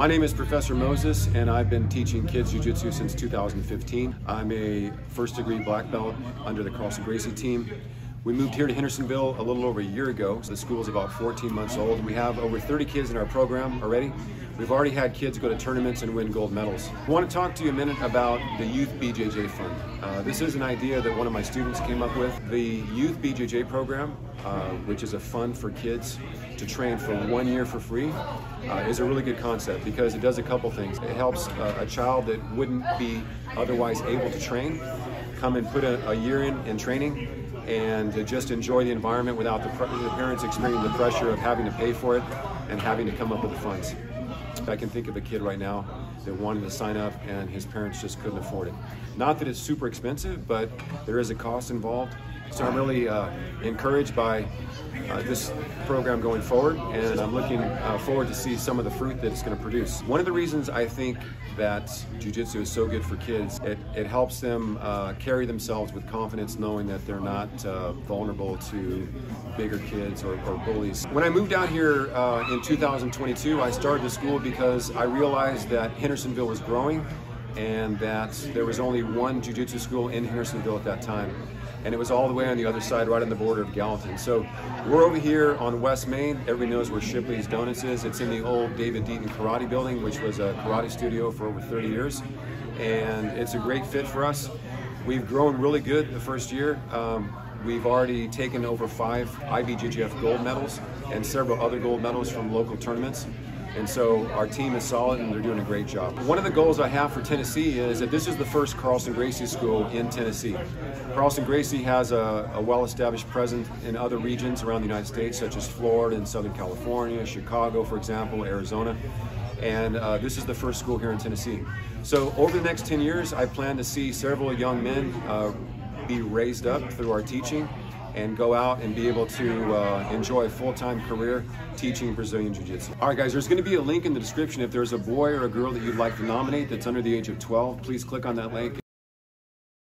My name is Professor Moses, and I've been teaching kids jiu-jitsu since 2015. I'm a first degree black belt under the Carlson Gracie team. We moved here to Hendersonville a little over a year ago, so the school is about 14 months old, we have over 30 kids in our program already. We've already had kids go to tournaments and win gold medals. I want to talk to you a minute about the Youth BJJ Fund. Uh, this is an idea that one of my students came up with. The Youth BJJ program, uh, which is a fund for kids to train for one year for free, uh, is a really good concept because it does a couple things. It helps uh, a child that wouldn't be otherwise able to train come and put a, a year in in training and just enjoy the environment without the, the parents experiencing the pressure of having to pay for it and having to come up with the funds. I can think of a kid right now that wanted to sign up and his parents just couldn't afford it. Not that it's super expensive, but there is a cost involved. So I'm really uh, encouraged by uh, this program going forward, and I'm looking uh, forward to see some of the fruit that it's going to produce. One of the reasons I think that Jiu-Jitsu is so good for kids, it, it helps them uh, carry themselves with confidence knowing that they're not uh, vulnerable to bigger kids or, or, bullies. When I moved out here uh, in 2022, I started the school because I realized that Hendersonville was growing and that there was only one jiu-jitsu school in Hendersonville at that time and it was all the way on the other side, right on the border of Gallatin. So we're over here on West Main. Everybody knows where Shipley's Donuts is. It's in the old David Deaton Karate Building, which was a karate studio for over 30 years, and it's a great fit for us. We've grown really good the first year. Um, We've already taken over five IBJJF gold medals and several other gold medals from local tournaments. And so our team is solid and they're doing a great job. One of the goals I have for Tennessee is that this is the first Carlson Gracie school in Tennessee. Carlson Gracie has a, a well-established presence in other regions around the United States, such as Florida and Southern California, Chicago, for example, Arizona. And uh, this is the first school here in Tennessee. So over the next 10 years, I plan to see several young men uh, be raised up through our teaching and go out and be able to uh, enjoy a full-time career teaching Brazilian Jiu-Jitsu. All right, guys, there's gonna be a link in the description. If there's a boy or a girl that you'd like to nominate that's under the age of 12, please click on that link